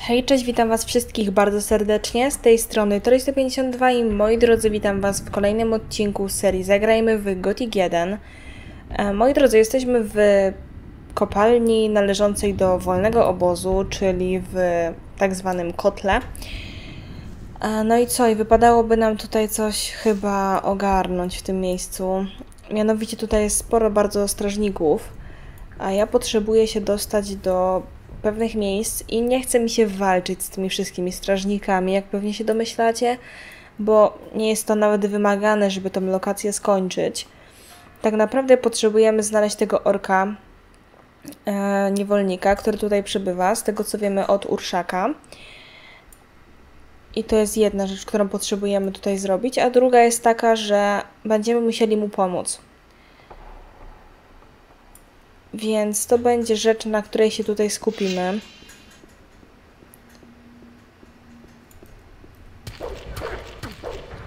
Hej, cześć, witam Was wszystkich bardzo serdecznie. Z tej strony Tori152 i moi drodzy, witam Was w kolejnym odcinku serii Zagrajmy w Gothic 1. E, moi drodzy, jesteśmy w kopalni należącej do wolnego obozu, czyli w tak zwanym kotle. E, no i co? I wypadałoby nam tutaj coś chyba ogarnąć w tym miejscu. Mianowicie tutaj jest sporo bardzo strażników, a ja potrzebuję się dostać do pewnych miejsc i nie chce mi się walczyć z tymi wszystkimi strażnikami, jak pewnie się domyślacie, bo nie jest to nawet wymagane, żeby tą lokację skończyć. Tak naprawdę potrzebujemy znaleźć tego orka, e, niewolnika, który tutaj przybywa, z tego co wiemy od Urszaka. I to jest jedna rzecz, którą potrzebujemy tutaj zrobić, a druga jest taka, że będziemy musieli mu pomóc. Więc to będzie rzecz, na której się tutaj skupimy.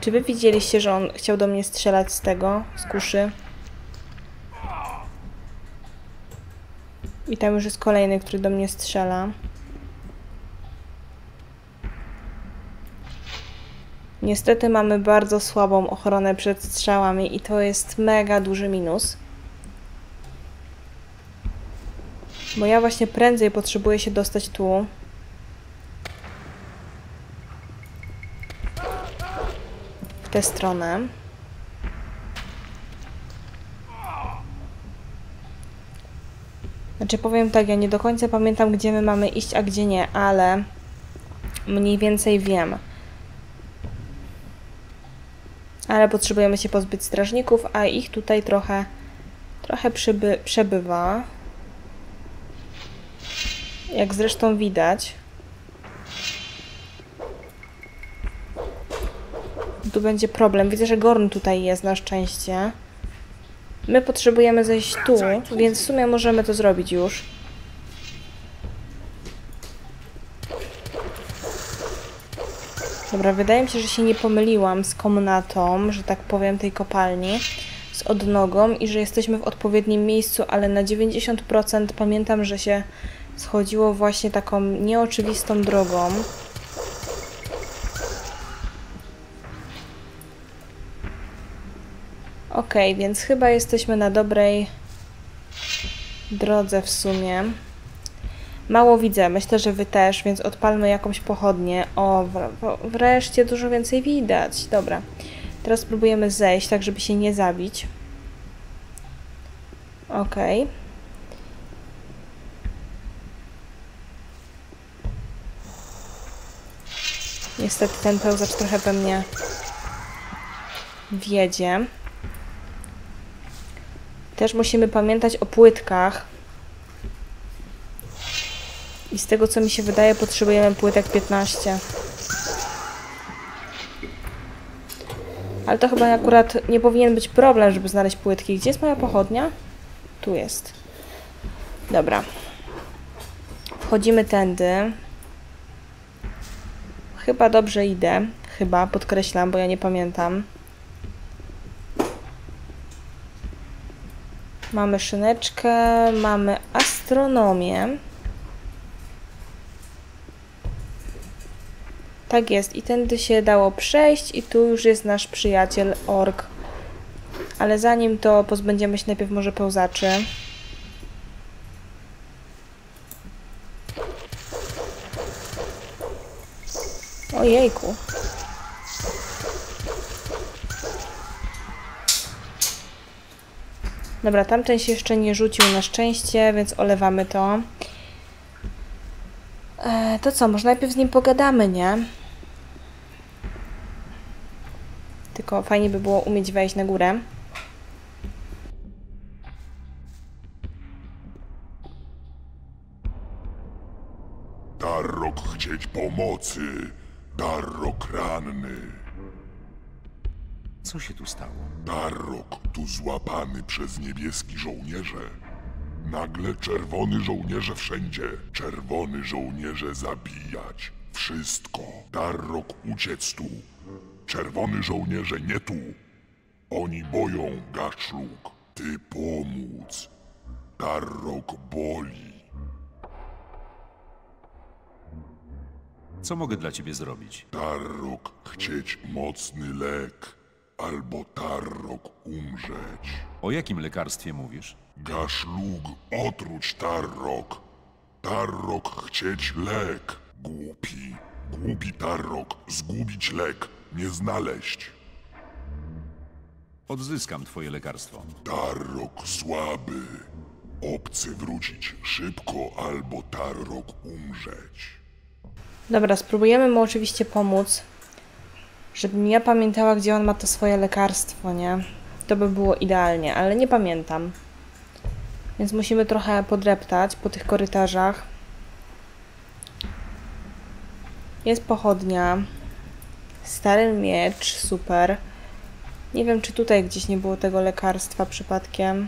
Czy wy widzieliście, że on chciał do mnie strzelać z tego, z kuszy? I tam już jest kolejny, który do mnie strzela. Niestety mamy bardzo słabą ochronę przed strzałami i to jest mega duży minus. Bo ja właśnie prędzej potrzebuję się dostać tu. W tę stronę. Znaczy powiem tak, ja nie do końca pamiętam, gdzie my mamy iść, a gdzie nie, ale mniej więcej wiem. Ale potrzebujemy się pozbyć strażników, a ich tutaj trochę, trochę przyby, przebywa. Jak zresztą widać. Tu będzie problem. Widzę, że Gorn tutaj jest na szczęście. My potrzebujemy zejść tu, więc w sumie możemy to zrobić już. Dobra, wydaje mi się, że się nie pomyliłam z komnatą, że tak powiem, tej kopalni z odnogą i że jesteśmy w odpowiednim miejscu, ale na 90% pamiętam, że się schodziło właśnie taką nieoczywistą drogą. Ok, więc chyba jesteśmy na dobrej drodze w sumie. Mało widzę, myślę, że wy też, więc odpalmy jakąś pochodnię. O, wreszcie dużo więcej widać. Dobra, teraz spróbujemy zejść, tak żeby się nie zabić. Okej. Okay. Niestety ten pełzacz trochę we mnie wiedzie. Też musimy pamiętać o płytkach. I z tego co mi się wydaje potrzebujemy płytek 15. Ale to chyba akurat nie powinien być problem, żeby znaleźć płytki. Gdzie jest moja pochodnia? Tu jest. Dobra. Wchodzimy tędy. Chyba dobrze idę. Chyba, podkreślam, bo ja nie pamiętam. Mamy szyneczkę, mamy astronomię. Tak jest, i tędy się dało przejść i tu już jest nasz przyjaciel ork. Ale zanim to pozbędziemy się najpierw może pełzaczy. Ojejku. Dobra, tamten się jeszcze nie rzucił na szczęście, więc olewamy to. E, to co, może najpierw z nim pogadamy, nie? Tylko fajnie by było umieć wejść na górę. Darrok chcieć pomocy. Darrok ranny. Co się tu stało? Darrok tu złapany przez niebieski żołnierze. Nagle czerwony żołnierze wszędzie. Czerwony żołnierze zabijać. Wszystko. Darrok uciec tu. Czerwony żołnierze nie tu. Oni boją, Gaszluk. Ty pomóc. Darrok boli. Co mogę dla ciebie zrobić? Tarrok chcieć mocny lek, albo Tarrok umrzeć. O jakim lekarstwie mówisz? Gaszlug otruć Tarrok. Tarrok chcieć lek. Głupi, głupi Tarrok, zgubić lek, nie znaleźć. Odzyskam twoje lekarstwo. Tarrok słaby. Obcy wrócić szybko, albo Tarrok umrzeć. Dobra, spróbujemy mu oczywiście pomóc, żebym ja pamiętała, gdzie on ma to swoje lekarstwo, nie? To by było idealnie, ale nie pamiętam. Więc musimy trochę podreptać po tych korytarzach. Jest pochodnia. Stary miecz, super. Nie wiem, czy tutaj gdzieś nie było tego lekarstwa przypadkiem.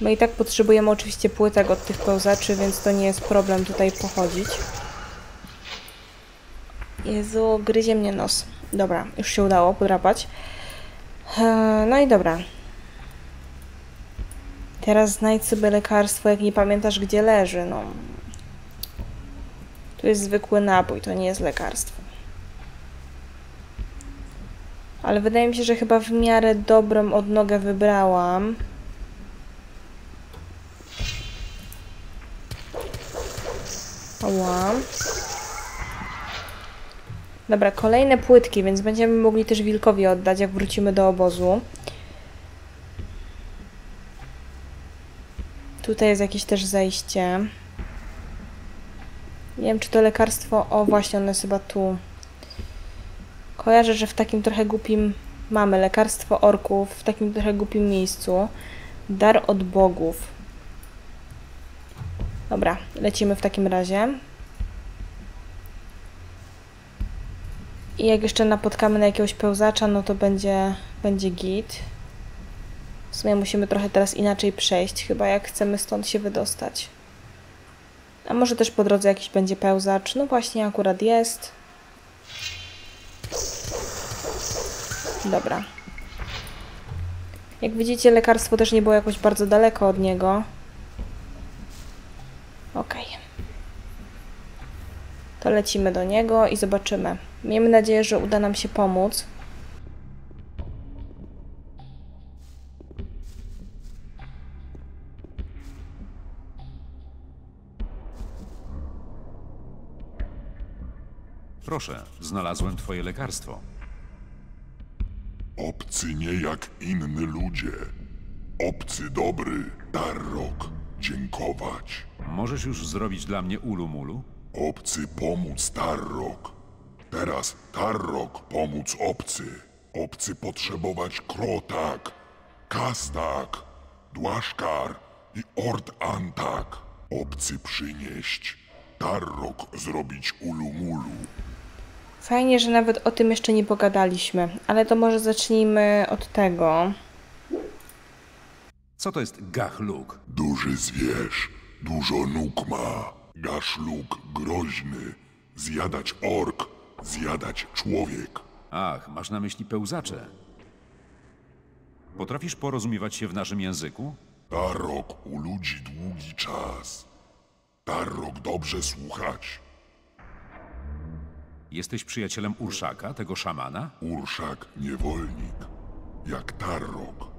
My i tak potrzebujemy oczywiście płytek od tych pełzaczy, więc to nie jest problem tutaj pochodzić. Jezu, gryzie mnie nos. Dobra, już się udało podrapać. Eee, No i dobra. Teraz znajdź sobie lekarstwo, jak nie pamiętasz, gdzie leży. No. To jest zwykły napój, to nie jest lekarstwo. Ale wydaje mi się, że chyba w miarę dobrą odnogę wybrałam. Dobra, kolejne płytki, więc będziemy mogli też wilkowi oddać, jak wrócimy do obozu. Tutaj jest jakieś też zejście. Nie wiem, czy to lekarstwo... O, właśnie, ono jest chyba tu. Kojarzę, że w takim trochę głupim... Mamy lekarstwo orków w takim trochę głupim miejscu. Dar od bogów. Dobra, lecimy w takim razie. I jak jeszcze napotkamy na jakiegoś pełzacza, no to będzie, będzie git. W sumie musimy trochę teraz inaczej przejść, chyba jak chcemy stąd się wydostać. A może też po drodze jakiś będzie pełzacz? No właśnie, akurat jest. Dobra. Jak widzicie, lekarstwo też nie było jakoś bardzo daleko od niego. Okej. To lecimy do niego i zobaczymy. Miejmy nadzieję, że uda nam się pomóc. Proszę, znalazłem twoje lekarstwo. Obcy nie jak inny ludzie. Obcy dobry, Tarrok, dziękować. Możesz już zrobić dla mnie ulumulu? Obcy pomóc Tarrok. Teraz Tarrok pomóc obcy. Obcy potrzebować Krotak, Kastak, Dłaszkar i Ord Antak. Obcy przynieść. Tarrok zrobić ulumulu. Fajnie, że nawet o tym jeszcze nie pogadaliśmy, ale to może zacznijmy od tego. Co to jest gachluk? Duży zwierz, dużo nóg ma. Gaszluk groźny. Zjadać ork, zjadać człowiek. Ach, masz na myśli pełzacze. Potrafisz porozumiewać się w naszym języku? Tarok u ludzi długi czas. Tarok dobrze słuchać. Jesteś przyjacielem Urszaka, tego szamana? Urszak niewolnik. Jak Tarrok.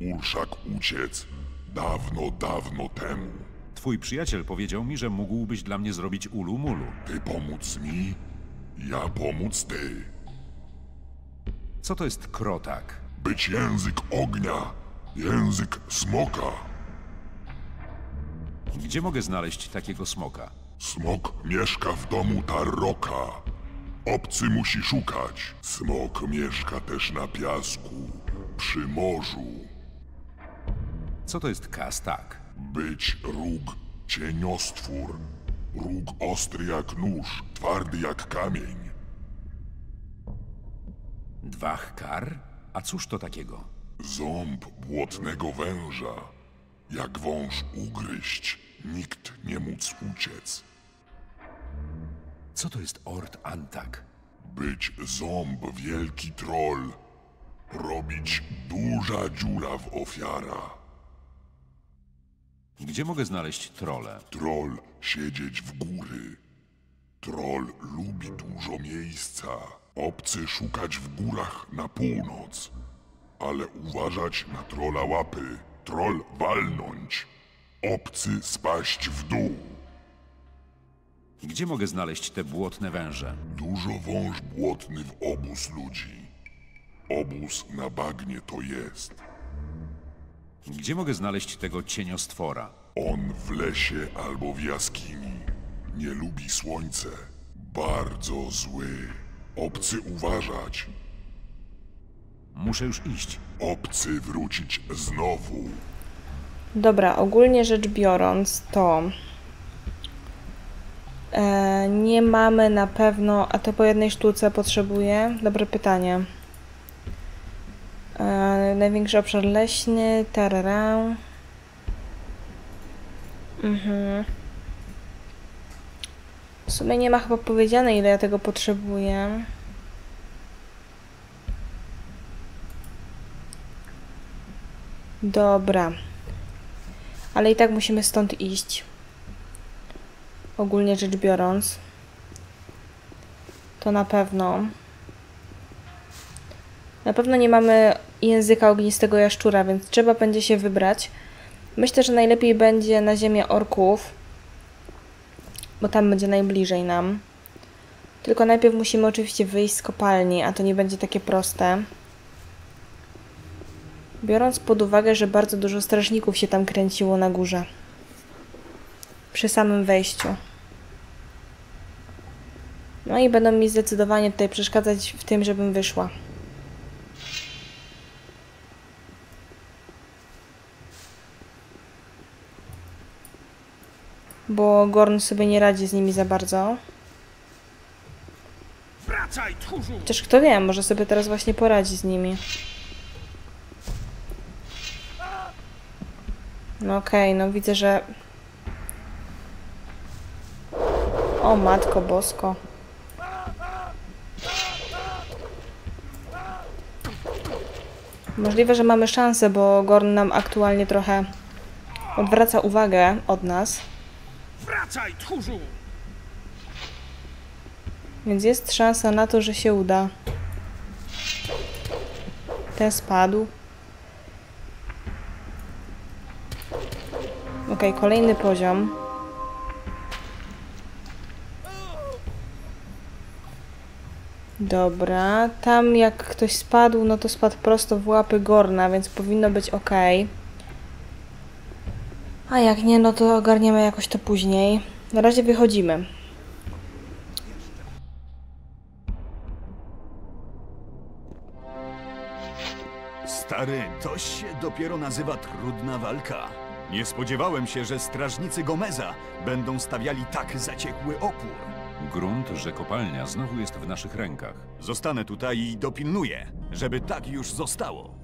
Urszak uciec dawno, dawno temu. Twój przyjaciel powiedział mi, że mógłbyś dla mnie zrobić ulumulu. Ty pomóc mi, ja pomóc ty. Co to jest krotak? Być język ognia, język smoka. Gdzie mogę znaleźć takiego smoka? Smok mieszka w domu Tarroka. Obcy musi szukać. Smok mieszka też na piasku, przy morzu. Co to jest kastak? Być róg, cieniostwór. Róg ostry jak nóż, twardy jak kamień. Dwach kar? A cóż to takiego? Ząb błotnego węża. Jak wąż ugryźć, nikt nie móc uciec. Co to jest Ord Antak? Być ząb wielki troll. Robić duża dziura w ofiara. Gdzie mogę znaleźć trole? Troll siedzieć w góry. Troll lubi dużo miejsca. Obcy szukać w górach na północ. Ale uważać na trola łapy. Troll walnąć. Obcy spaść w dół. Gdzie mogę znaleźć te błotne węże? Dużo wąż błotny w obóz ludzi. Obóz na bagnie to jest. Gdzie mogę znaleźć tego cieniostwora? On w lesie albo w jaskini. Nie lubi słońce. Bardzo zły. Obcy uważać. Muszę już iść. Obcy wrócić znowu. Dobra, ogólnie rzecz biorąc, to e, nie mamy na pewno, a to po jednej sztuce potrzebuję. Dobre pytanie. E, największy obszar leśny, tarara. Mhm. W sumie nie ma chyba powiedziane, ile ja tego potrzebuję. Dobra. Ale i tak musimy stąd iść. Ogólnie rzecz biorąc. To na pewno. Na pewno nie mamy języka ognistego jaszczura, więc trzeba będzie się wybrać. Myślę, że najlepiej będzie na ziemię orków, bo tam będzie najbliżej nam. Tylko najpierw musimy oczywiście wyjść z kopalni, a to nie będzie takie proste. Biorąc pod uwagę, że bardzo dużo strażników się tam kręciło na górze. Przy samym wejściu. No i będą mi zdecydowanie tutaj przeszkadzać w tym, żebym wyszła. Bo Gorn sobie nie radzi z nimi za bardzo. Chociaż kto wie, może sobie teraz właśnie poradzi z nimi. No okej, no widzę, że... O matko bosko. Możliwe, że mamy szansę, bo Gorn nam aktualnie trochę odwraca uwagę od nas. Wracaj, tchórzu! Więc jest szansa na to, że się uda. Ten spadł. Okej, kolejny poziom. Dobra, tam jak ktoś spadł, no to spadł prosto w łapy Gorna, więc powinno być ok. A jak nie, no to ogarniemy jakoś to później. Na razie wychodzimy. Stary, to się dopiero nazywa trudna walka. Nie spodziewałem się, że strażnicy Gomeza będą stawiali tak zaciekły opór. Grunt, że kopalnia znowu jest w naszych rękach. Zostanę tutaj i dopilnuję, żeby tak już zostało.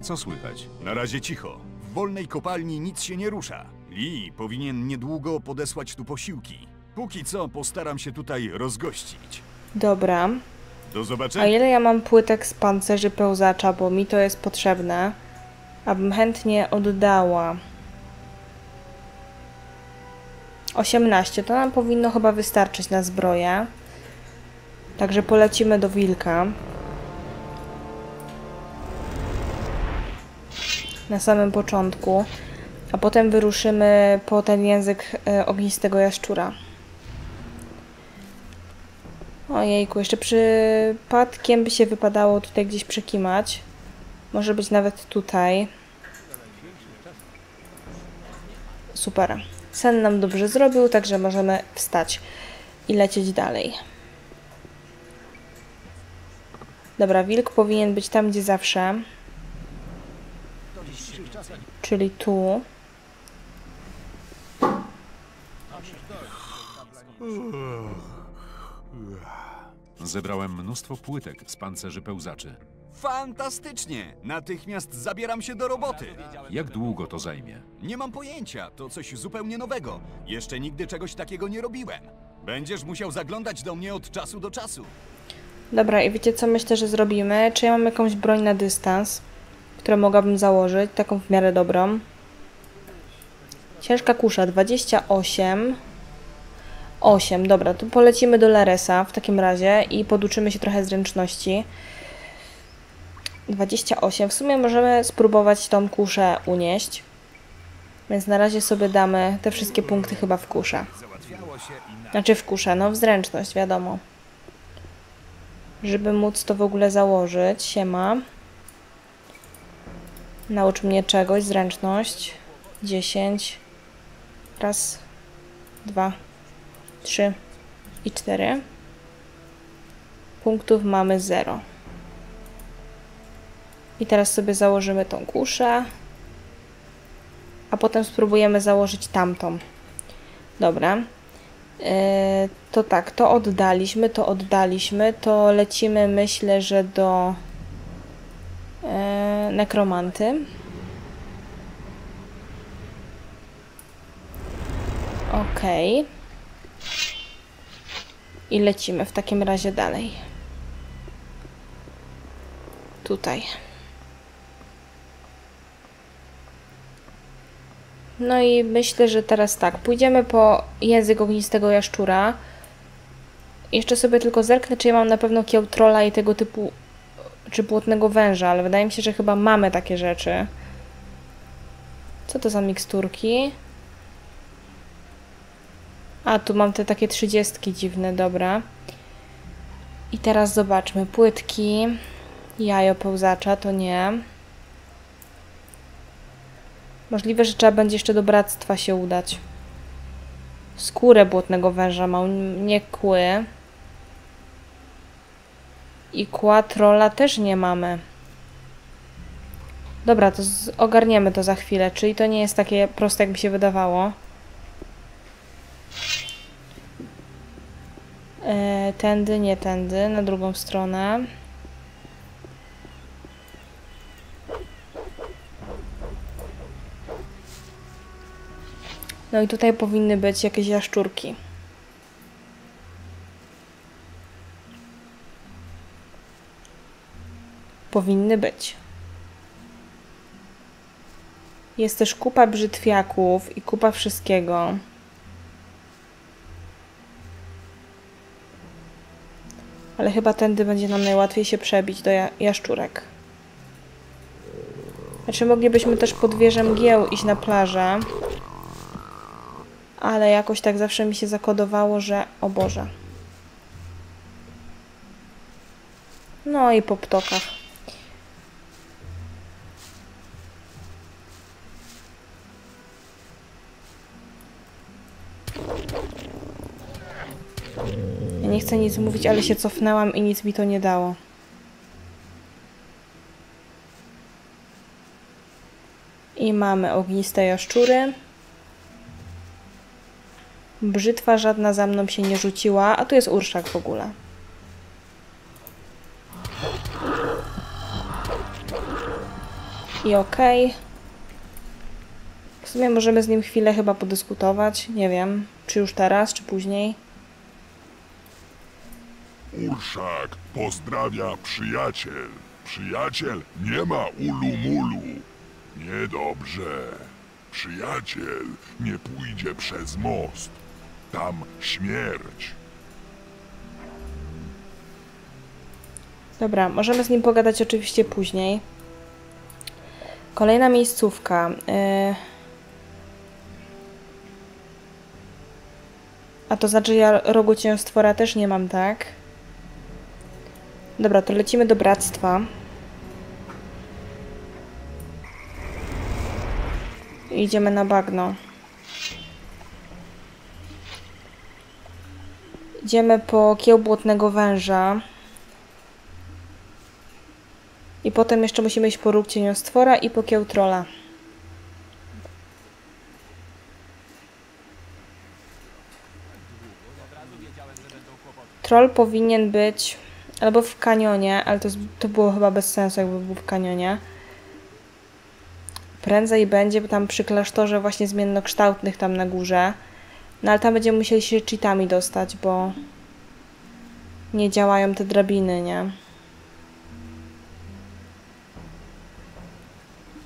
Co słychać? Na razie cicho. Wolnej kopalni nic się nie rusza. Lee powinien niedługo podesłać tu posiłki. Póki co postaram się tutaj rozgościć. Dobra. Do A zobaczenia. ile ja mam płytek z pancerzy pełzacza, bo mi to jest potrzebne, abym chętnie oddała. 18, to nam powinno chyba wystarczyć na zbroję. Także polecimy do wilka. Na samym początku. A potem wyruszymy po ten język e, ognistego jaszczura. Ojejku, jeszcze przypadkiem by się wypadało tutaj gdzieś przekimać. Może być nawet tutaj. Super. Sen nam dobrze zrobił, także możemy wstać i lecieć dalej. Dobra, wilk powinien być tam, gdzie zawsze. Czyli tu. Zebrałem mnóstwo płytek z pancerzy pełzaczy. Fantastycznie! Natychmiast zabieram się do roboty. Jak długo to zajmie? Nie mam pojęcia, to coś zupełnie nowego. Jeszcze nigdy czegoś takiego nie robiłem. Będziesz musiał zaglądać do mnie od czasu do czasu. Dobra, i wiecie co myślę, że zrobimy? Czy ja mam jakąś broń na dystans, którą mogłabym założyć, taką w miarę dobrą? Ciężka kusza 28. 8, dobra, tu polecimy do Laresa w takim razie i poduczymy się trochę zręczności. 28. W sumie możemy spróbować tą kuszę unieść. Więc na razie sobie damy te wszystkie punkty chyba w kuszę. Znaczy w kuszę, no w zręczność, wiadomo. Żeby móc to w ogóle założyć, siema. Naucz mnie czegoś, zręczność. 10. Raz, dwa, trzy i cztery. Punktów mamy 0. I teraz sobie założymy tą kuszę. A potem spróbujemy założyć tamtą. Dobra. Yy, to tak, to oddaliśmy, to oddaliśmy, to lecimy myślę, że do nekromanty. Okej. Okay. I lecimy w takim razie dalej. Tutaj. No i myślę, że teraz tak, pójdziemy po język ognistego jaszczura. Jeszcze sobie tylko zerknę, czy ja mam na pewno kiełtrola i tego typu, czy płotnego węża, ale wydaje mi się, że chyba mamy takie rzeczy. Co to za miksturki? A, tu mam te takie trzydziestki dziwne, dobra. I teraz zobaczmy, płytki, jajo pełzacza, to nie. Możliwe, że trzeba będzie jeszcze do bractwa się udać. Skórę błotnego węża mam, nie kły. I kła trolla też nie mamy. Dobra, to ogarniemy to za chwilę, czyli to nie jest takie proste, jak mi się wydawało. E, tędy, nie tędy, na drugą stronę. No i tutaj powinny być jakieś jaszczurki. Powinny być. Jest też kupa brzytwiaków i kupa wszystkiego. Ale chyba tędy będzie nam najłatwiej się przebić do jaszczurek. Znaczy moglibyśmy też pod wieżę mgieł iść na plażę ale jakoś tak zawsze mi się zakodowało, że o Boże. No i po ptokach. Ja nie chcę nic mówić, ale się cofnęłam i nic mi to nie dało. I mamy ogniste jaszczury. Brzytwa żadna za mną się nie rzuciła, a tu jest urszak w ogóle. I okej. Okay. Sumie możemy z nim chwilę chyba podyskutować. Nie wiem, czy już teraz, czy później. Urszak pozdrawia przyjaciel. Przyjaciel nie ma ulu-mulu. Niedobrze. Przyjaciel nie pójdzie przez most tam śmierć. Dobra, możemy z nim pogadać oczywiście później. Kolejna miejscówka. Yy... A to znaczy ja rogu ciężstwora też nie mam, tak? Dobra, to lecimy do bractwa. idziemy na bagno. Idziemy po kieł błotnego węża. I potem jeszcze musimy iść po róg cieniostwora i po kieł trola. Troll powinien być albo w kanionie, ale to, to było chyba bez sensu, jakby był w kanionie. Prędzej będzie tam przy klasztorze właśnie zmiennokształtnych tam na górze. No ale tam będziemy musieli się cheatami dostać, bo nie działają te drabiny, nie?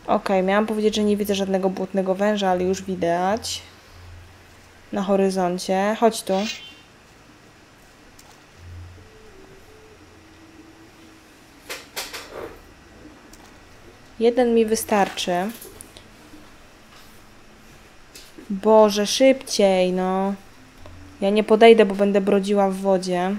Okej, miałam powiedzieć, że nie widzę żadnego błotnego węża, ale już widać. Na horyzoncie. Chodź tu. Jeden mi wystarczy. Boże, szybciej, no. Ja nie podejdę, bo będę brodziła w wodzie.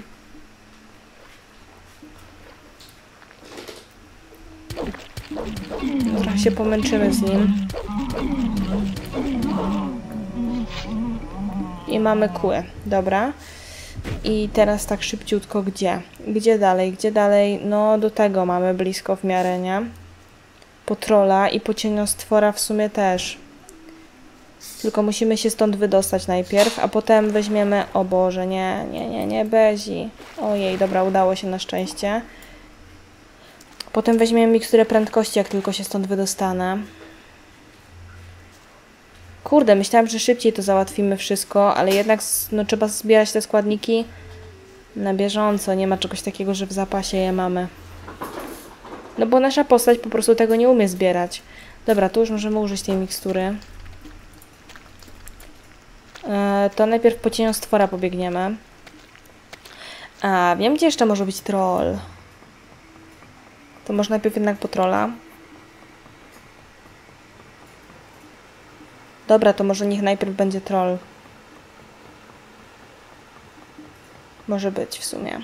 Trochę się pomęczymy z nim. I mamy kły, dobra. I teraz tak szybciutko gdzie? Gdzie dalej? Gdzie dalej? No do tego mamy blisko w miarę, nie? Po trola i po cieniostwora w sumie też. Tylko musimy się stąd wydostać najpierw, a potem weźmiemy... O Boże, nie, nie, nie, nie, Bezi. Ojej, dobra, udało się na szczęście. Potem weźmiemy miksturę prędkości, jak tylko się stąd wydostanę. Kurde, myślałam, że szybciej to załatwimy wszystko, ale jednak no, trzeba zbierać te składniki na bieżąco. Nie ma czegoś takiego, że w zapasie je mamy. No bo nasza postać po prostu tego nie umie zbierać. Dobra, tu już możemy użyć tej mikstury. E, to najpierw po cieniostwora pobiegniemy. A, wiem gdzie jeszcze może być troll. To może najpierw jednak po trolla. Dobra, to może niech najpierw będzie troll. Może być w sumie.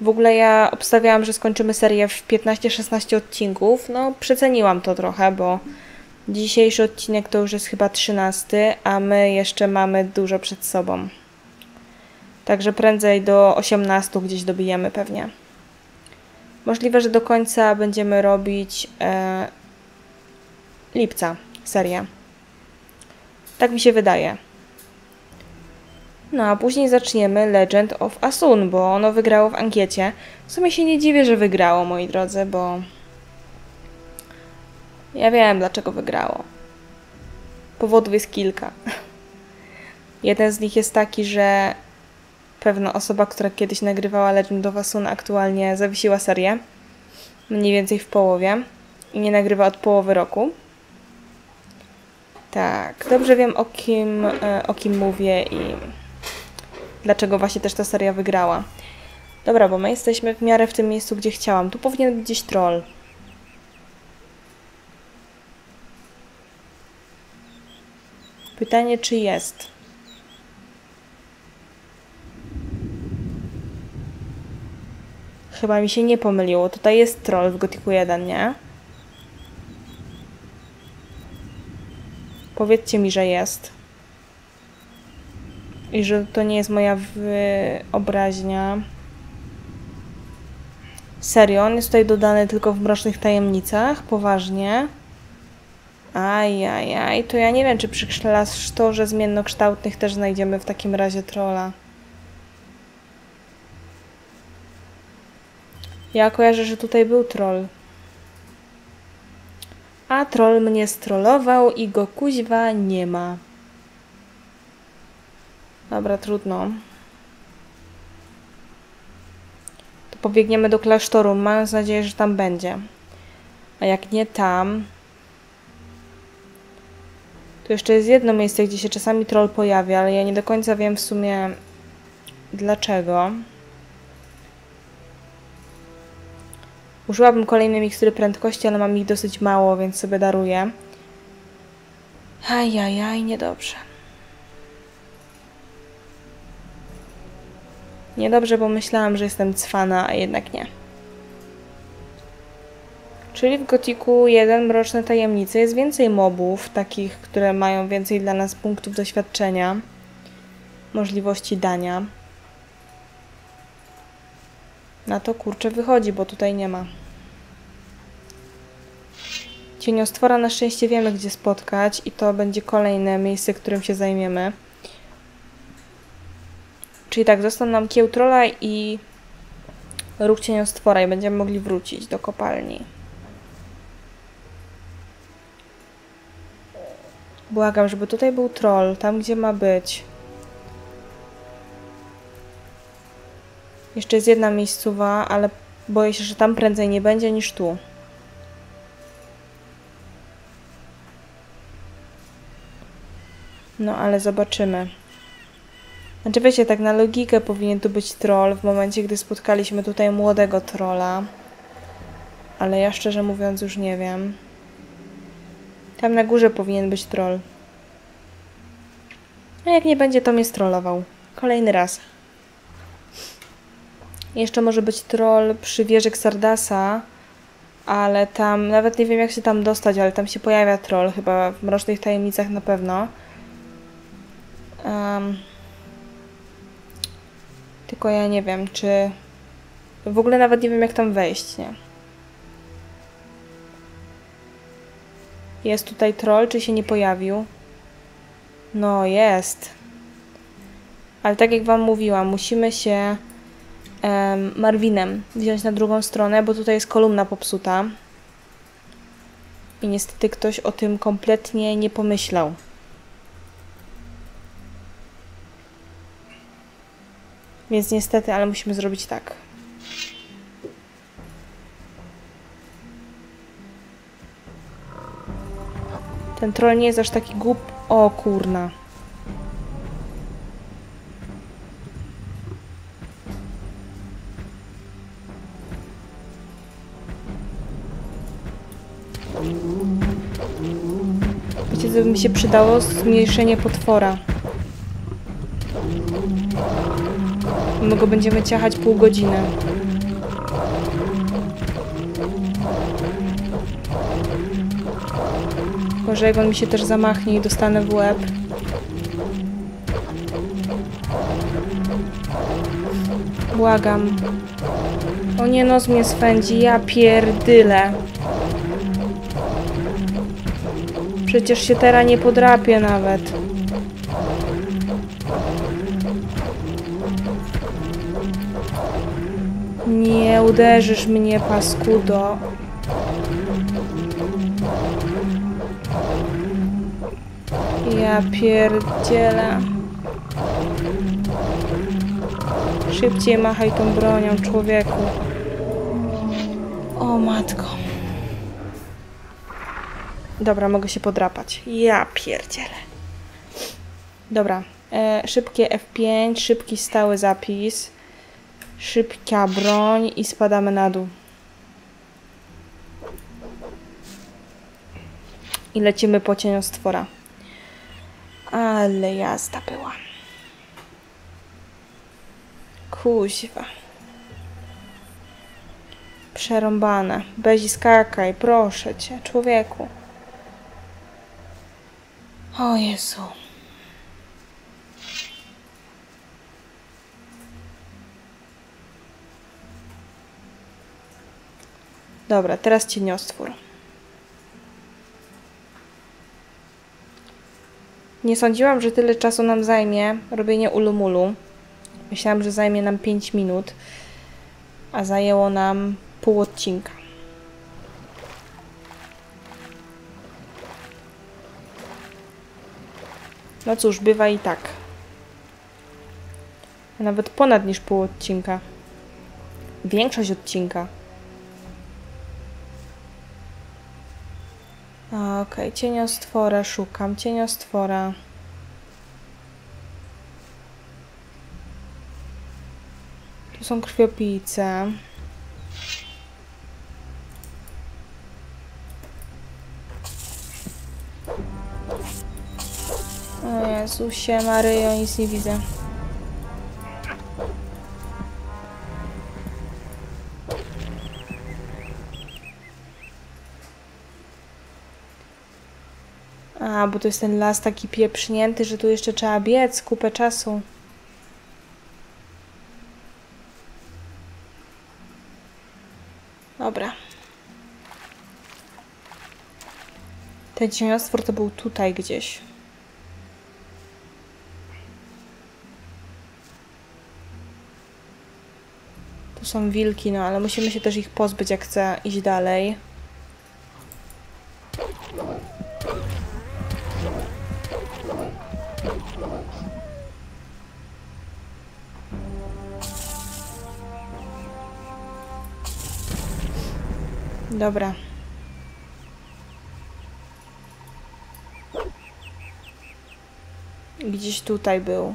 W ogóle ja obstawiałam, że skończymy serię w 15-16 odcinków. No, przeceniłam to trochę, bo dzisiejszy odcinek to już jest chyba 13, a my jeszcze mamy dużo przed sobą. Także prędzej do 18 gdzieś dobijemy pewnie. Możliwe, że do końca będziemy robić e, lipca serię. Tak mi się wydaje. No a później zaczniemy Legend of Asun, bo ono wygrało w ankiecie. W sumie się nie dziwię, że wygrało, moi drodzy, bo ja wiem, dlaczego wygrało. Powodów jest kilka. Jeden z nich jest taki, że pewna osoba, która kiedyś nagrywała Legend of Asun, aktualnie zawiesiła serię. Mniej więcej w połowie. I nie nagrywa od połowy roku. Tak, dobrze wiem o kim, e, o kim mówię i dlaczego właśnie też ta seria wygrała. Dobra, bo my jesteśmy w miarę w tym miejscu, gdzie chciałam. Tu powinien być gdzieś troll. Pytanie, czy jest? Chyba mi się nie pomyliło. Tutaj jest troll w Gothicu 1, nie? Powiedzcie mi, że jest. I że to nie jest moja wyobraźnia. Serio, on jest tutaj dodany tylko w Mrocznych Tajemnicach? Poważnie? Ajajaj, to ja nie wiem, czy przy klasztorze zmiennokształtnych też znajdziemy w takim razie trolla. Ja kojarzę, że tutaj był troll. A troll mnie strollował i go kuźwa nie ma. Dobra, trudno. To pobiegniemy do klasztoru, mając nadzieję, że tam będzie. A jak nie tam... To jeszcze jest jedno miejsce, gdzie się czasami troll pojawia, ale ja nie do końca wiem w sumie dlaczego. Użyłabym kolejnej mikstury prędkości, ale mam ich dosyć mało, więc sobie daruję. Ajajaj, niedobrze. Niedobrze, bo myślałam, że jestem cwana, a jednak nie. Czyli w Gotiku 1 Mroczne Tajemnice jest więcej mobów, takich, które mają więcej dla nas punktów doświadczenia, możliwości dania. Na to kurczę wychodzi, bo tutaj nie ma. Cieniostwora na szczęście wiemy, gdzie spotkać i to będzie kolejne miejsce, którym się zajmiemy. Czyli tak, został nam kieł trola i ruch cieniostwora i będziemy mogli wrócić do kopalni. Błagam, żeby tutaj był troll, tam gdzie ma być. Jeszcze jest jedna miejscowa, ale boję się, że tam prędzej nie będzie niż tu. No ale zobaczymy. Znaczy wiecie, tak na logikę powinien tu być troll w momencie, gdy spotkaliśmy tutaj młodego trolla. Ale ja szczerze mówiąc już nie wiem. Tam na górze powinien być troll. A jak nie będzie, to mnie strollował. Kolejny raz. Jeszcze może być troll przy wieży Xardasa, ale tam, nawet nie wiem jak się tam dostać, ale tam się pojawia troll, chyba w Mrocznych Tajemnicach na pewno. Em, tylko ja nie wiem, czy... W ogóle nawet nie wiem jak tam wejść, nie? Jest tutaj troll, czy się nie pojawił? No, jest. Ale tak jak Wam mówiłam, musimy się em, Marvinem wziąć na drugą stronę, bo tutaj jest kolumna popsuta. I niestety ktoś o tym kompletnie nie pomyślał. Więc niestety, ale musimy zrobić tak. Ten troll nie jest aż taki głup. O kurna. Wiecie, co by mi się przydało? Zmniejszenie potwora. My go będziemy ciachać pół godziny. Może jak on mi się też zamachnie i dostanę w łeb. Błagam. O nie, nos mnie swędzi, ja pierdyle. Przecież się teraz nie podrapię nawet. Nie uderzysz mnie, paskudo. Ja pierdzielę. Szybciej machaj tą bronią, człowieku. O matko. Dobra, mogę się podrapać. Ja pierdzielę. Dobra. E, szybkie F5, szybki stały zapis. Szybka broń i spadamy na dół. I lecimy po cieniostwora. Ale jazda była. Kuźwa. Przerąbane. Bezi skakaj, proszę cię, człowieku. O Jezu. Dobra, teraz cieniostwór. Nie sądziłam, że tyle czasu nam zajmie robienie ulumulu. Myślałam, że zajmie nam 5 minut, a zajęło nam pół odcinka. No cóż, bywa i tak. Nawet ponad niż pół odcinka. Większość odcinka. Okej, cieniostwora szukam, cieniostwora. Tu są krwiopijce. O Jezusie, Maryjo, nic nie widzę. Bo to jest ten las taki pieprznięty, że tu jeszcze trzeba biec kupę czasu. Dobra. Ten cieniostwór to był tutaj gdzieś. Tu są wilki, no ale musimy się też ich pozbyć, jak chcę iść dalej. Dobra. Gdzieś tutaj był.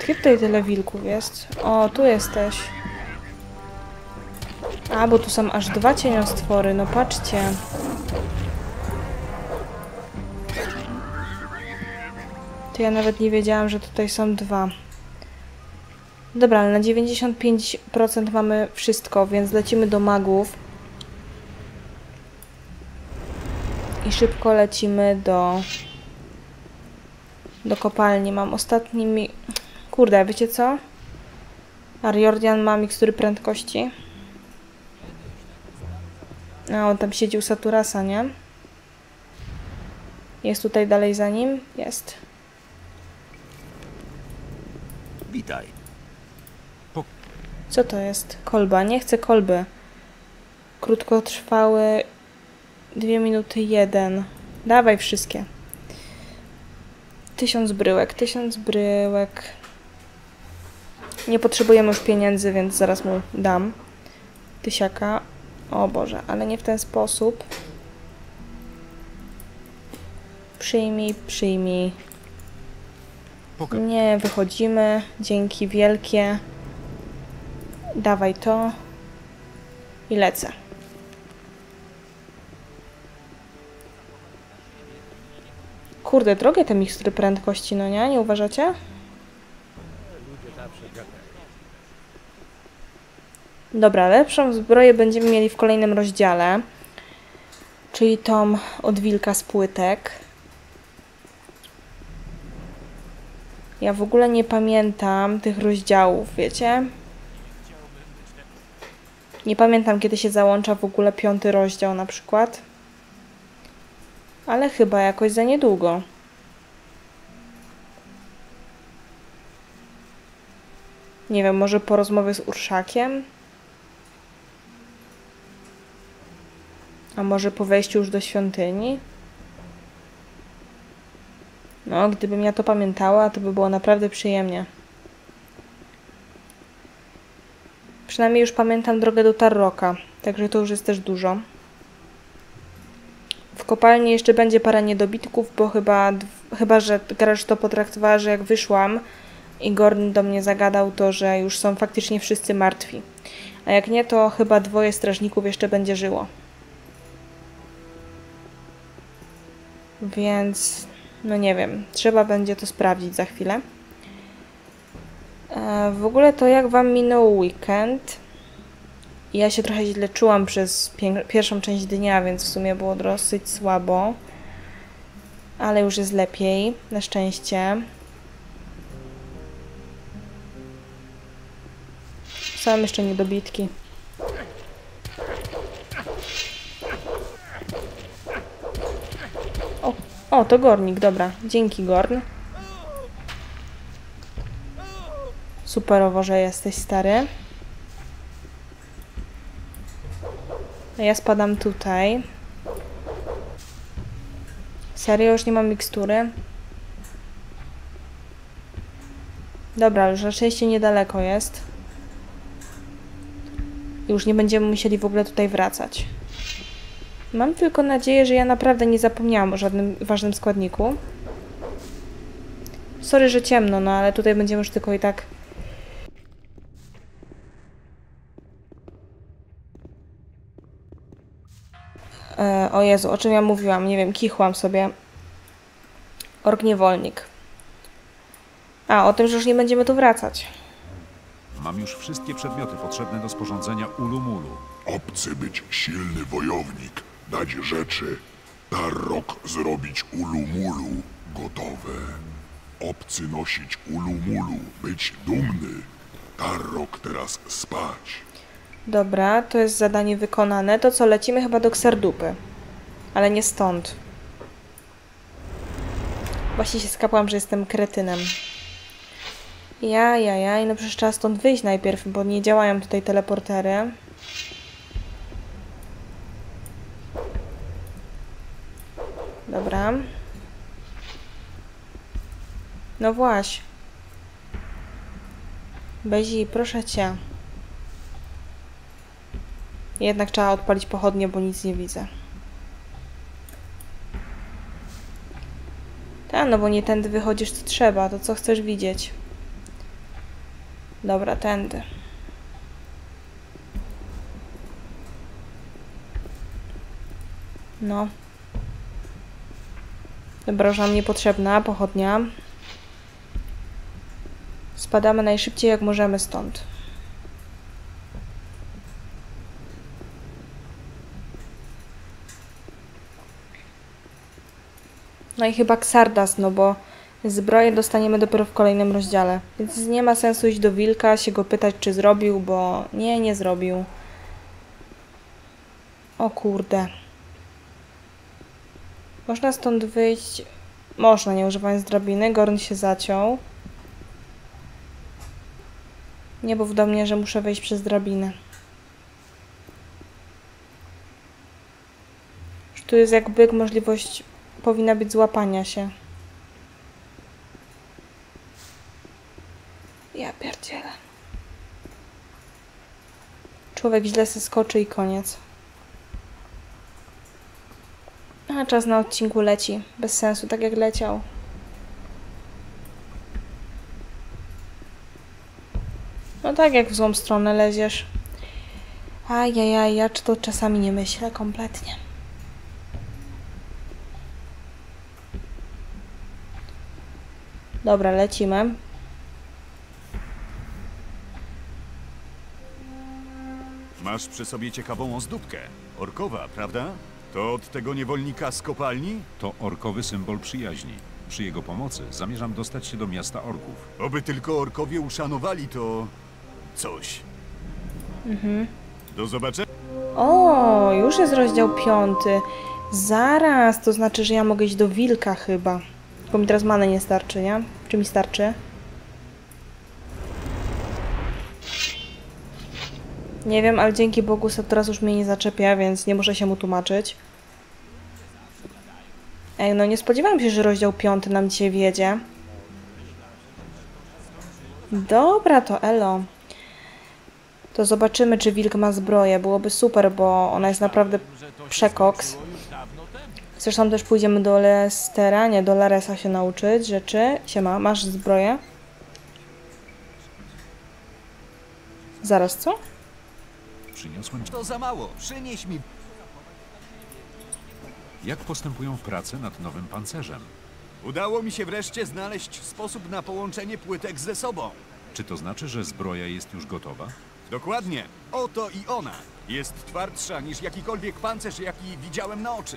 Gdzie tutaj tyle wilków jest? O, tu jesteś. A, bo tu są aż dwa cieniostwory, no patrzcie. To ja nawet nie wiedziałam, że tutaj są dwa. Dobra, ale na 95% mamy wszystko, więc lecimy do magów. I szybko lecimy do... Do kopalni. Mam ostatni mi... Kurde, wiecie co? Ariordian ma mikstury prędkości. A, on tam siedzi u Saturasa, nie? Jest tutaj dalej za nim? Jest. Witaj. Co to jest? Kolba. Nie chcę kolby. Krótkotrwały... Dwie minuty jeden. Dawaj wszystkie. Tysiąc bryłek. Tysiąc bryłek. Nie potrzebujemy już pieniędzy, więc zaraz mu dam. Tysiaka. O Boże, ale nie w ten sposób. Przyjmij, przyjmij. Nie, wychodzimy. Dzięki wielkie. Dawaj to. I lecę. Kurde, drogie te mikstury prędkości, no nie? Nie uważacie? Dobra, lepszą zbroję będziemy mieli w kolejnym rozdziale. Czyli tą od wilka z płytek. Ja w ogóle nie pamiętam tych rozdziałów, wiecie? Nie pamiętam, kiedy się załącza w ogóle piąty rozdział na przykład. Ale chyba jakoś za niedługo. Nie wiem, może po rozmowie z Urszakiem? A może po wejściu już do świątyni? No, gdybym ja to pamiętała, to by było naprawdę przyjemnie. Przynajmniej już pamiętam drogę do Tarroka, także to już jest też dużo. W kopalni jeszcze będzie parę niedobitków, bo chyba, chyba że Garaż to potraktowała, że jak wyszłam i Gordon do mnie zagadał, to że już są faktycznie wszyscy martwi. A jak nie, to chyba dwoje strażników jeszcze będzie żyło. Więc, no nie wiem, trzeba będzie to sprawdzić za chwilę. E, w ogóle to jak Wam minął weekend? Ja się trochę źle czułam przez pierwszą część dnia, więc w sumie było dosyć słabo. Ale już jest lepiej, na szczęście. Są jeszcze niedobitki. O, to Gornik, dobra. Dzięki, Gorn. Superowo, że jesteś stary. Ja spadam tutaj. Serio, już nie mam mikstury? Dobra, już na szczęście niedaleko jest. Już nie będziemy musieli w ogóle tutaj wracać. Mam tylko nadzieję, że ja naprawdę nie zapomniałam o żadnym ważnym składniku. Sorry, że ciemno, no ale tutaj będziemy już tylko i tak E, o Jezu, o czym ja mówiłam? Nie wiem, kichłam sobie. Ork niewolnik. A, o tym, że już nie będziemy tu wracać. Mam już wszystkie przedmioty potrzebne do sporządzenia ulumulu. Obcy być silny wojownik, dać rzeczy, Tarrok zrobić ulumulu, gotowe. Obcy nosić ulumulu, być dumny, Tarrok teraz spać. Dobra, to jest zadanie wykonane. To co, lecimy chyba do Ksardupy. Ale nie stąd. Właśnie się skapłam, że jestem kretynem. Ja, ja, ja. No przecież trzeba stąd wyjść najpierw, bo nie działają tutaj teleportery. Dobra. No właśnie. Bezi, proszę cię. Jednak trzeba odpalić pochodnie, bo nic nie widzę. Tak, no bo nie tędy wychodzisz, co trzeba. To co chcesz widzieć? Dobra, tędy. No. Nam niepotrzebna pochodnia. Spadamy najszybciej jak możemy stąd. No i chyba Xardas, no bo zbroję dostaniemy dopiero w kolejnym rozdziale. Więc nie ma sensu iść do wilka, się go pytać, czy zrobił, bo nie, nie zrobił. O kurde. Można stąd wyjść. Można, nie używając drabiny. Gorn się zaciął. Nie mów do mnie, że muszę wejść przez drabinę. Że tu jest jakby możliwość powinna być złapania się. Ja pierdzielę. Człowiek źle se skoczy i koniec. A czas na odcinku leci. Bez sensu, tak jak leciał. No tak jak w złą stronę leziesz. Ajajaj, ja czy to czasami nie myślę kompletnie. Dobra, lecimy. Masz przy sobie ciekawą ozdóbkę. Orkowa, prawda? To od tego niewolnika z kopalni? To orkowy symbol przyjaźni. Przy jego pomocy zamierzam dostać się do miasta orków. Oby tylko orkowie uszanowali to... coś. Do zobaczenia. O, już jest rozdział piąty. Zaraz, to znaczy, że ja mogę iść do wilka chyba. Bo mi teraz many nie starczy, nie? Czy mi starczy? Nie wiem, ale dzięki Bogu Seb teraz już mnie nie zaczepia, więc nie muszę się mu tłumaczyć. Ej, no nie spodziewałam się, że rozdział piąty nam dzisiaj wjedzie. Dobra, to elo. To zobaczymy, czy wilk ma zbroję. Byłoby super, bo ona jest naprawdę przekoks. Zresztą też pójdziemy do Lestera, nie, do Laresa się nauczyć rzeczy. Siema, masz zbroję? Zaraz, co? Przyniosłem. To za mało. Przynieś mi... Jak postępują prace nad nowym pancerzem? Udało mi się wreszcie znaleźć sposób na połączenie płytek ze sobą. Czy to znaczy, że zbroja jest już gotowa? Dokładnie. Oto i ona. Jest twardsza niż jakikolwiek pancerz, jaki widziałem na oczy.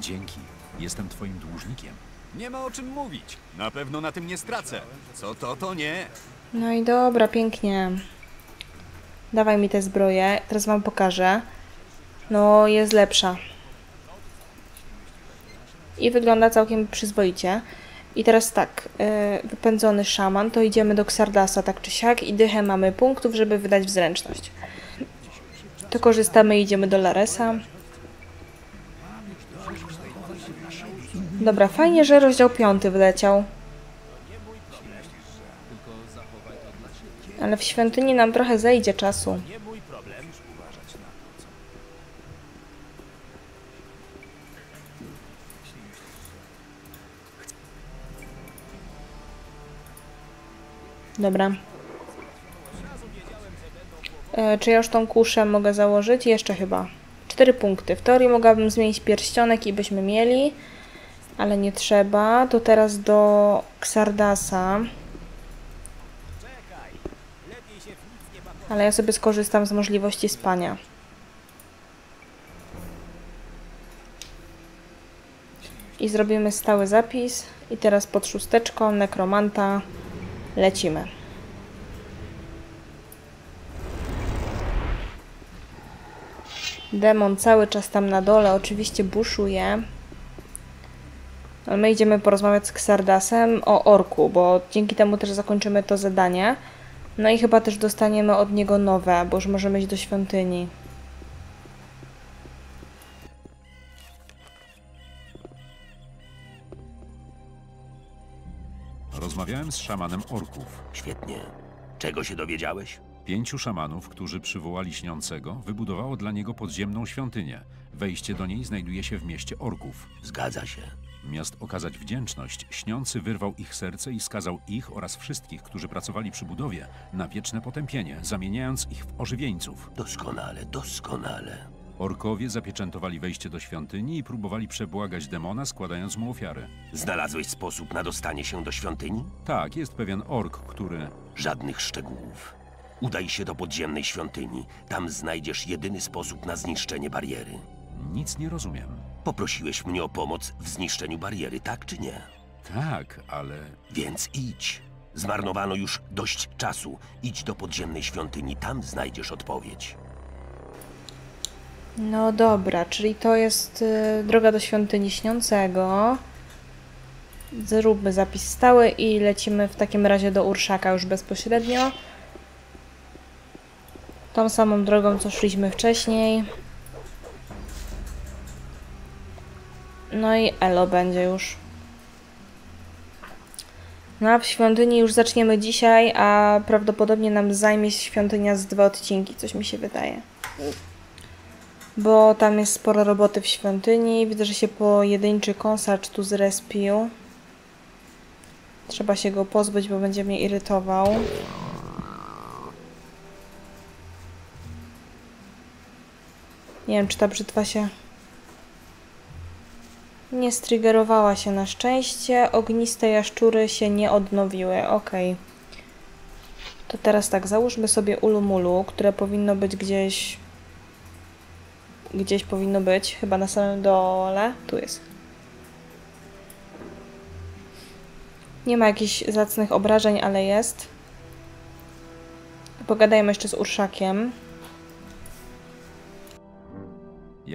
Dzięki. Jestem twoim dłużnikiem. Nie ma o czym mówić. Na pewno na tym nie stracę. Co to, to nie. No i dobra, pięknie. Dawaj mi tę zbroję. Teraz wam pokażę. No, jest lepsza. I wygląda całkiem przyzwoicie. I teraz tak, yy, wypędzony szaman, to idziemy do Xardasa tak czy siak i dychę mamy punktów, żeby wydać w zręczność. To korzystamy i idziemy do Laresa. Dobra, fajnie, że rozdział piąty wleciał. Ale w świątyni nam trochę zejdzie czasu. Dobra. E, czy ja już tą kuszę mogę założyć? Jeszcze chyba. Cztery punkty. W teorii mogłabym zmienić pierścionek i byśmy mieli, ale nie trzeba. To teraz do Xardasa. Ale ja sobie skorzystam z możliwości spania. I zrobimy stały zapis. I teraz pod szósteczką nekromanta lecimy. Demon cały czas tam na dole oczywiście buszuje. Ale my idziemy porozmawiać z Xardasem o orku, bo dzięki temu też zakończymy to zadanie. No i chyba też dostaniemy od niego nowe, bo już możemy iść do świątyni. Rozmawiałem z szamanem orków. Świetnie. Czego się dowiedziałeś? Pięciu szamanów, którzy przywołali śniącego, wybudowało dla niego podziemną świątynię. Wejście do niej znajduje się w mieście orków. Zgadza się. Miast okazać wdzięczność, śniący wyrwał ich serce i skazał ich oraz wszystkich, którzy pracowali przy budowie, na wieczne potępienie, zamieniając ich w ożywieńców. Doskonale, doskonale. Orkowie zapieczętowali wejście do świątyni i próbowali przebłagać demona, składając mu ofiary. Znalazłeś sposób na dostanie się do świątyni? Tak, jest pewien ork, który... Żadnych szczegółów. Udaj się do podziemnej świątyni. Tam znajdziesz jedyny sposób na zniszczenie bariery. Nic nie rozumiem. Poprosiłeś mnie o pomoc w zniszczeniu bariery, tak czy nie? Tak, ale Więc idź. Zmarnowano już dość czasu. Idź do podziemnej świątyni, tam znajdziesz odpowiedź. No dobra, czyli to jest y, droga do świątyni śniącego. Zróbmy zapis stały i lecimy w takim razie do Urszaka już bezpośrednio. Tą samą drogą, co szliśmy wcześniej. No i Elo będzie już. No a w świątyni już zaczniemy dzisiaj, a prawdopodobnie nam zajmie świątynia z dwa odcinki, coś mi się wydaje bo tam jest sporo roboty w świątyni. Widzę, że się pojedynczy kąsacz tu zrespił. Trzeba się go pozbyć, bo będzie mnie irytował. Nie wiem, czy ta brzytwa się... Nie striggerowała się na szczęście. Ogniste jaszczury się nie odnowiły. Okej. To teraz tak, załóżmy sobie ulumulu, które powinno być gdzieś gdzieś powinno być, chyba na samym dole. Tu jest. Nie ma jakichś zacnych obrażeń, ale jest. Pogadajmy jeszcze z Urszakiem.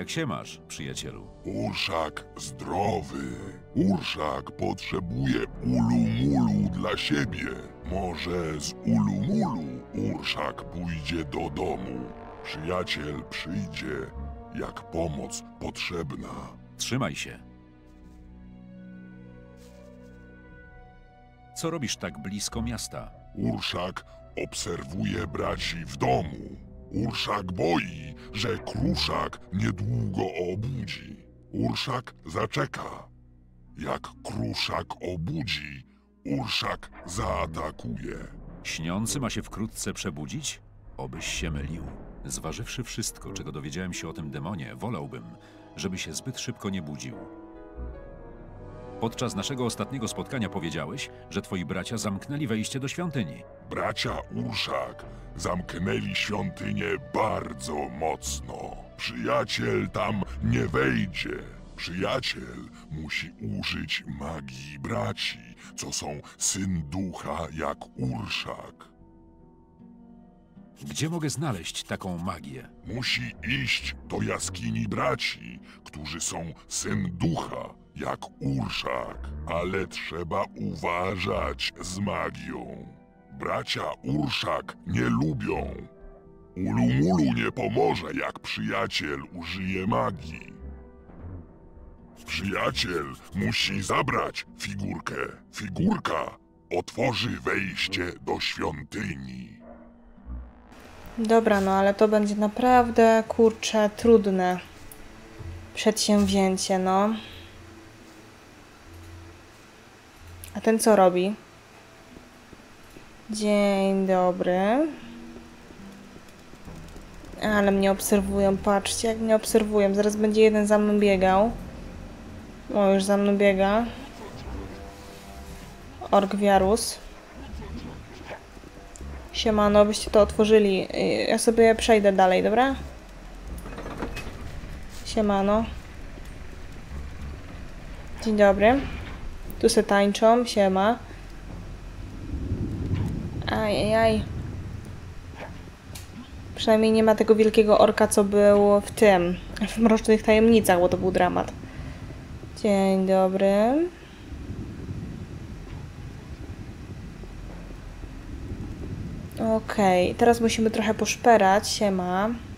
Jak się masz, przyjacielu? Urszak zdrowy. Urszak potrzebuje ulumulu dla siebie. Może z ulumulu Urszak pójdzie do domu. Przyjaciel przyjdzie, jak pomoc potrzebna. Trzymaj się. Co robisz tak blisko miasta? Urszak obserwuje braci w domu. Urszak boi, że Kruszak niedługo obudzi. Urszak zaczeka. Jak Kruszak obudzi, Urszak zaatakuje. Śniący ma się wkrótce przebudzić? Obyś się mylił. Zważywszy wszystko, czego dowiedziałem się o tym demonie, wolałbym, żeby się zbyt szybko nie budził. Podczas naszego ostatniego spotkania powiedziałeś, że twoi bracia zamknęli wejście do świątyni. Bracia Urszak zamknęli świątynię bardzo mocno. Przyjaciel tam nie wejdzie. Przyjaciel musi użyć magii braci, co są syn ducha jak Urszak. Gdzie mogę znaleźć taką magię? Musi iść do jaskini braci, którzy są syn ducha, jak Urszak. Ale trzeba uważać z magią. Bracia Urszak nie lubią. Ulumulu nie pomoże, jak przyjaciel użyje magii. Przyjaciel musi zabrać figurkę. Figurka otworzy wejście do świątyni. Dobra, no ale to będzie naprawdę, kurczę, trudne przedsięwzięcie, no. A ten co robi? Dzień dobry. Ale mnie obserwują, patrzcie, jak mnie obserwują. Zaraz będzie jeden za mną biegał. O, już za mną biega. Ork Wiarus. Siemano, byście to otworzyli. Ja sobie przejdę dalej, dobra? Siemano. Dzień dobry. Tu se tańczą, siema. Ajajaj. Przynajmniej nie ma tego wielkiego orka, co był w tym, w Mrocznych Tajemnicach, bo to był dramat. Dzień dobry. Okej, teraz musimy trochę poszperać, siema. E,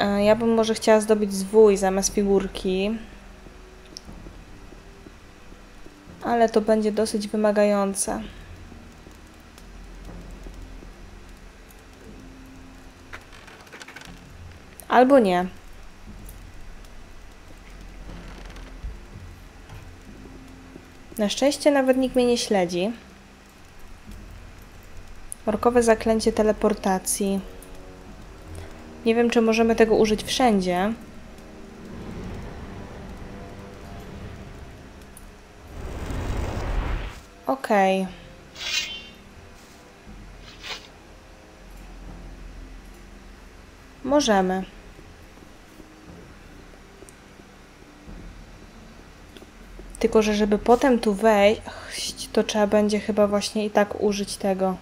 Ja bym może chciała zdobyć zwój zamiast figurki. Ale to będzie dosyć wymagające. Albo nie. Na szczęście nawet nikt mnie nie śledzi. Orkowe zaklęcie teleportacji. Nie wiem, czy możemy tego użyć wszędzie. Okej. Okay. Możemy. Tylko, że żeby potem tu wejść, to trzeba będzie chyba właśnie i tak użyć tego.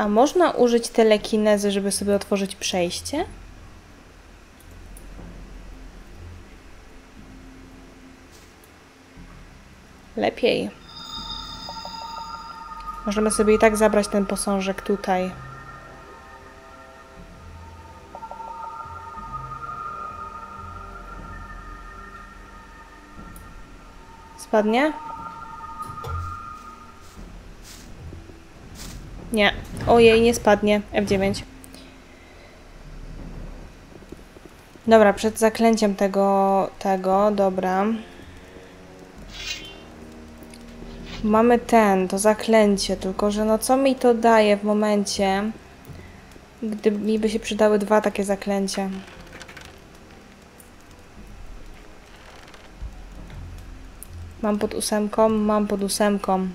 A można użyć telekinezy, żeby sobie otworzyć przejście? Lepiej. Możemy sobie i tak zabrać ten posążek tutaj. Spadnie? Nie. Ojej, nie spadnie. F9. Dobra, przed zaklęciem tego, tego, dobra. Mamy ten, to zaklęcie, tylko że no co mi to daje w momencie, gdy mi by się przydały dwa takie zaklęcia. Mam pod ósemką, mam pod ósemką.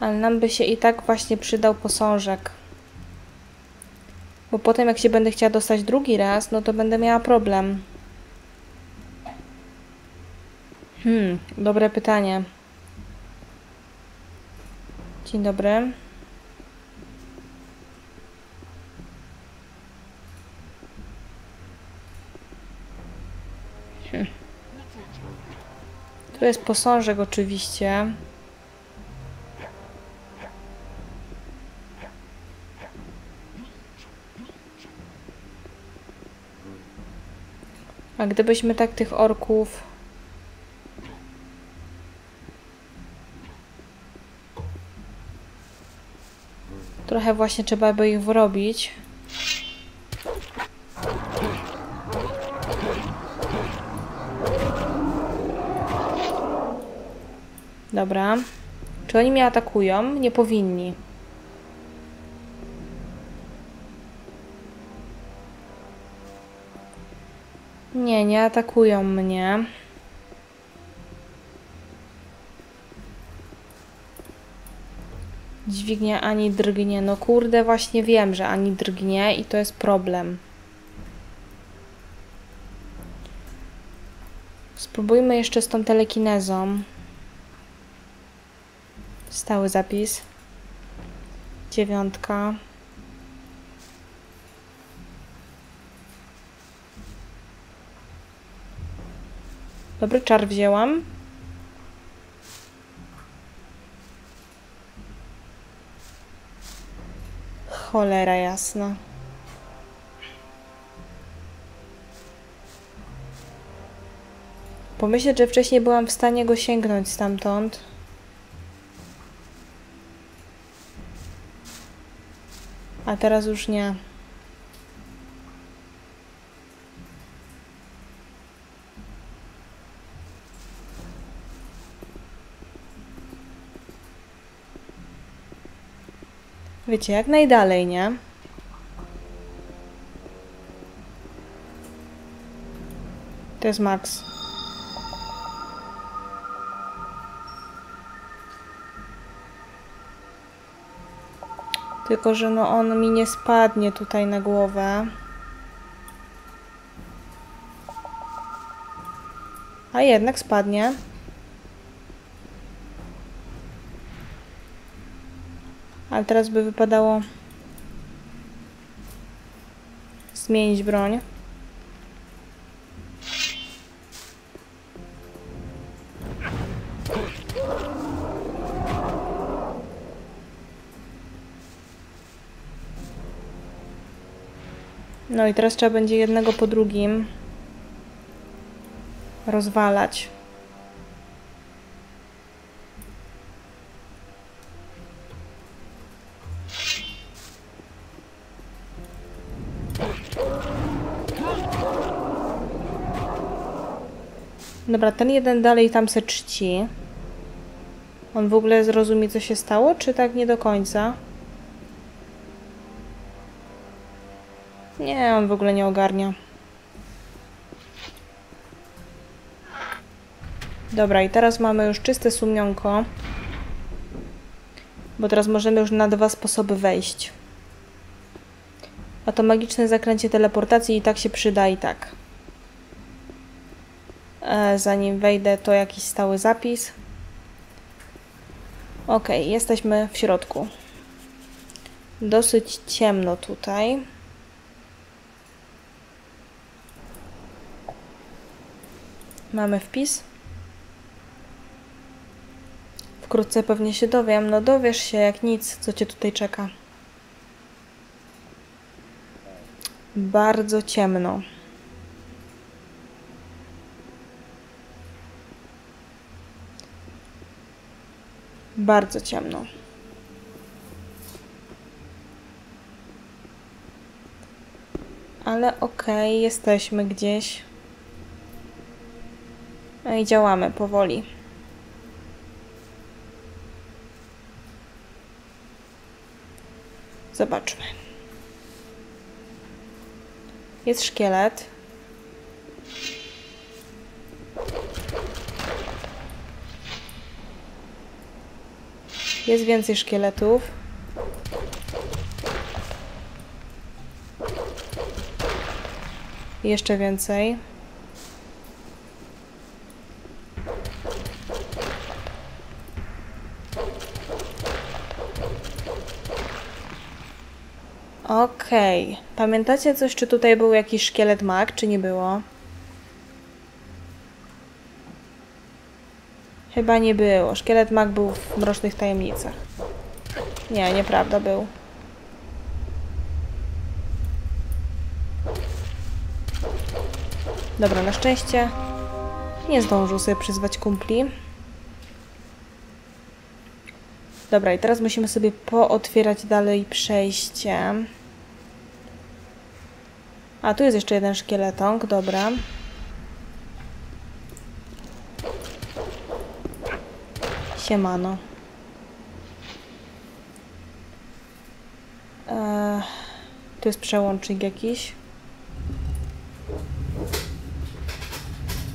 Ale nam by się i tak właśnie przydał posążek. Bo potem jak się będę chciała dostać drugi raz, no to będę miała problem. Hmm, dobre pytanie. Dzień dobry. Hmm. Tu jest posążek oczywiście. A gdybyśmy tak tych orków Trochę właśnie trzeba by ich wrobić. Dobra. Czy oni mnie atakują? Nie powinni. Nie, atakują mnie. Dźwignia ani drgnie. No kurde, właśnie wiem, że ani drgnie i to jest problem. Spróbujmy jeszcze z tą telekinezą. Stały zapis. Dziewiątka. Dobry czar wzięłam. Cholera jasna. Pomyśleć, że wcześniej byłam w stanie go sięgnąć stamtąd. A teraz już nie. Wiecie, jak najdalej, nie? To jest Max. Tylko, że no on mi nie spadnie tutaj na głowę. A jednak spadnie. Ale teraz by wypadało zmienić broń. No i teraz trzeba będzie jednego po drugim rozwalać. Dobra, ten jeden dalej tam se czci. On w ogóle zrozumie, co się stało, czy tak nie do końca? Nie, on w ogóle nie ogarnia. Dobra, i teraz mamy już czyste sumionko. Bo teraz możemy już na dwa sposoby wejść. A to magiczne zakręcie teleportacji i tak się przyda i tak. E, zanim wejdę, to jakiś stały zapis. Ok, jesteśmy w środku. Dosyć ciemno tutaj. Mamy wpis. Wkrótce pewnie się dowiem. No dowiesz się jak nic, co cię tutaj czeka. Bardzo ciemno. Bardzo ciemno. Ale okej, okay, jesteśmy gdzieś. No i działamy powoli. Zobaczmy. Jest szkielet. Jest więcej szkieletów. Jeszcze więcej. Okej. Okay. Pamiętacie coś, czy tutaj był jakiś szkielet mag, czy nie było? Chyba nie było. Szkielet mag był w Mrocznych Tajemnicach. Nie, nieprawda był. Dobra, na szczęście nie zdążył sobie przyzwać kumpli. Dobra, i teraz musimy sobie pootwierać dalej przejście. A, tu jest jeszcze jeden szkieletonk, dobra. Siemano. Eee, tu jest przełącznik jakiś.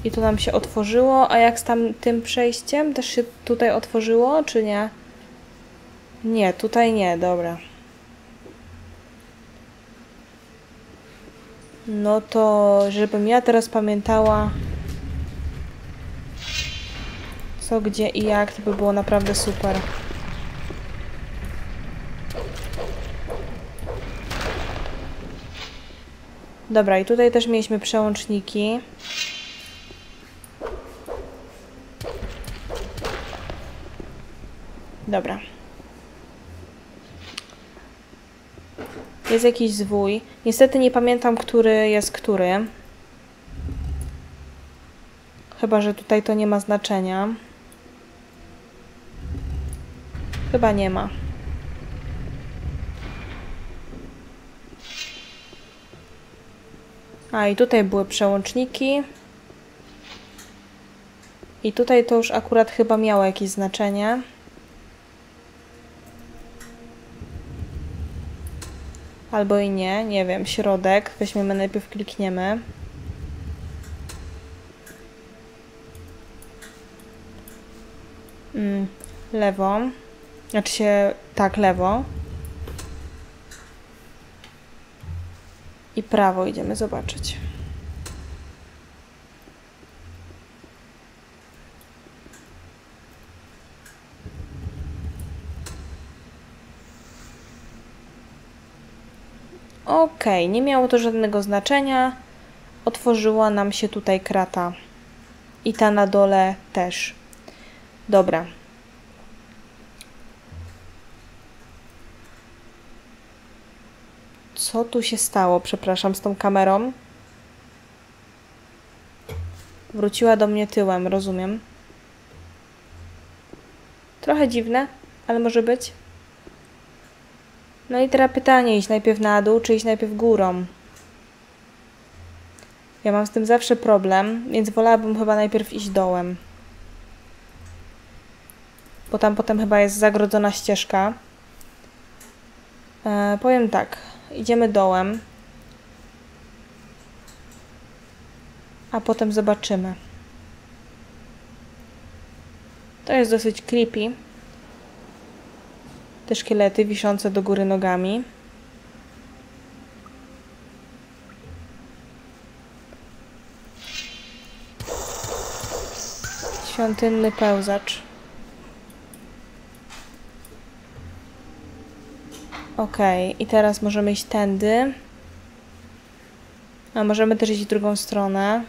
I tu nam się otworzyło, a jak z tam tym przejściem? Też się tutaj otworzyło, czy nie? Nie, tutaj nie, dobra. No to, żebym ja teraz pamiętała co, gdzie i jak, to by było naprawdę super. Dobra, i tutaj też mieliśmy przełączniki. Dobra. Jest jakiś zwój. Niestety nie pamiętam, który jest który. Chyba, że tutaj to nie ma znaczenia. Chyba nie ma. A i tutaj były przełączniki. I tutaj to już akurat chyba miało jakieś znaczenie. Albo i nie, nie wiem, środek. Weźmiemy najpierw, klikniemy. Mm, lewo. Znaczy się, tak, lewo. I prawo idziemy zobaczyć. Ok, nie miało to żadnego znaczenia. Otworzyła nam się tutaj krata. I ta na dole też. Dobra. Co tu się stało? Przepraszam, z tą kamerą. Wróciła do mnie tyłem, rozumiem. Trochę dziwne, ale może być. No i teraz pytanie, iść najpierw na dół, czy iść najpierw górą? Ja mam z tym zawsze problem, więc wolałabym chyba najpierw iść dołem. Bo tam potem chyba jest zagrodzona ścieżka. E, powiem tak, idziemy dołem. A potem zobaczymy. To jest dosyć creepy. Te szkielety wiszące do góry nogami. Świątynny pełzacz. Okej, i teraz możemy iść tędy. A możemy też iść w drugą stronę.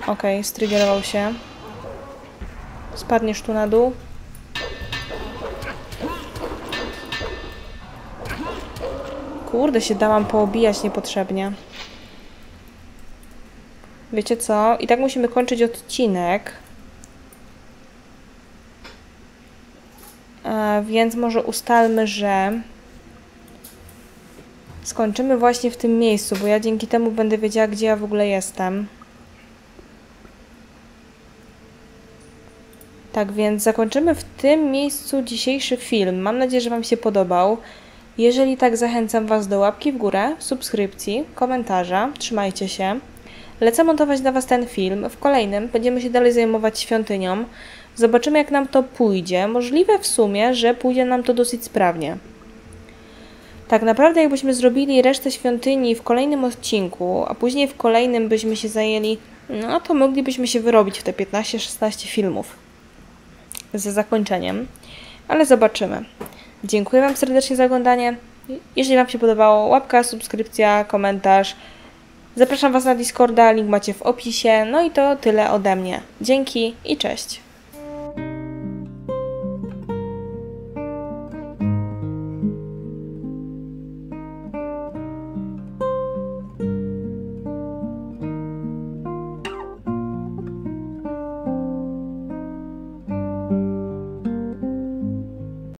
Okej, okay, strygerował się. Spadniesz tu na dół. Kurde, się dałam poobijać niepotrzebnie. Wiecie co? I tak musimy kończyć odcinek. E, więc może ustalmy, że skończymy właśnie w tym miejscu, bo ja dzięki temu będę wiedziała, gdzie ja w ogóle jestem. Tak więc zakończymy w tym miejscu dzisiejszy film. Mam nadzieję, że Wam się podobał. Jeżeli tak, zachęcam Was do łapki w górę, subskrypcji, komentarza. Trzymajcie się. Lecę montować dla Was ten film. W kolejnym będziemy się dalej zajmować świątynią. Zobaczymy, jak nam to pójdzie. Możliwe w sumie, że pójdzie nam to dosyć sprawnie. Tak naprawdę, jakbyśmy zrobili resztę świątyni w kolejnym odcinku, a później w kolejnym byśmy się zajęli, no to moglibyśmy się wyrobić w te 15-16 filmów ze zakończeniem, ale zobaczymy. Dziękuję Wam serdecznie za oglądanie. Jeżeli Wam się podobało, łapka, subskrypcja, komentarz. Zapraszam Was na Discorda, link macie w opisie. No i to tyle ode mnie. Dzięki i cześć.